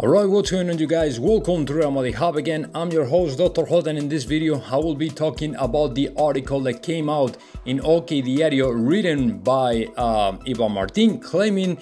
Alright, what's going on you guys? Welcome to Real Madrid Hub again. I'm your host Dr. Jota and in this video I will be talking about the article that came out in OK Diario written by uh, Ivan Martin claiming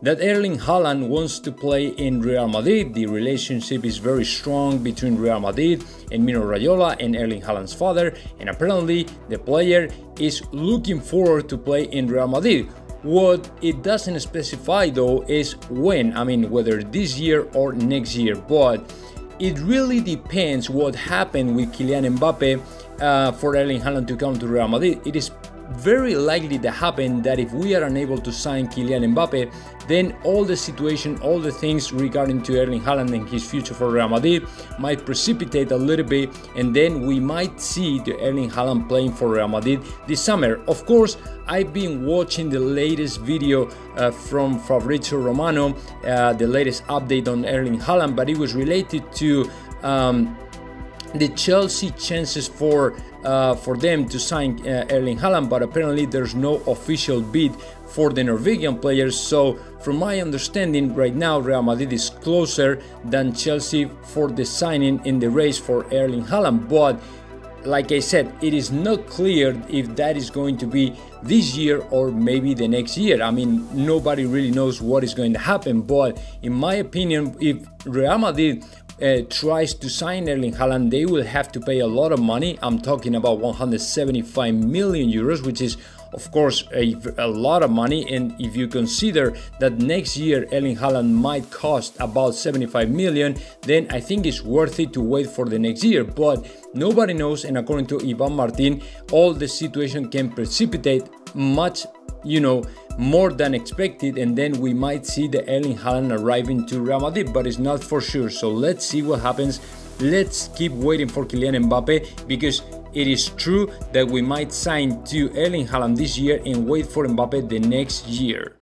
that Erling Haaland wants to play in Real Madrid. The relationship is very strong between Real Madrid and Mino Raiola and Erling Haaland's father and apparently the player is looking forward to play in Real Madrid what it doesn't specify though is when, I mean whether this year or next year, but it really depends what happened with Kylian Mbappe uh, for Erling Haaland to come to Real Madrid. It is very likely to happen that if we are unable to sign Kylian Mbappe, then all the situation, all the things regarding to Erling Haaland and his future for Real Madrid might precipitate a little bit, and then we might see the Erling Haaland playing for Real Madrid this summer. Of course, I've been watching the latest video uh, from Fabrizio Romano, uh, the latest update on Erling Haaland, but it was related to um, the Chelsea chances for uh, for them to sign uh, Erling Haaland, but apparently there's no official bid for the Norwegian players. So, from my understanding, right now Real Madrid is closer than Chelsea for the signing in the race for Erling Haaland. But like I said, it is not clear if that is going to be this year or maybe the next year. I mean, nobody really knows what is going to happen. But in my opinion, if Real Madrid uh, tries to sign Erling Haaland, they will have to pay a lot of money. I'm talking about 175 million euros, which is of course a, a, lot of money and if you consider that next year Erling Haaland might cost about 75 million then I think it's worth it to wait for the next year but nobody knows and according to Ivan Martin all the situation can precipitate much you know more than expected and then we might see the Erling Haaland arriving to Real Madrid but it's not for sure. So let's see what happens. Let's keep waiting for Kylian Mbappe because it is true that we might sign to Erling Haaland this year and wait for Mbappe the next year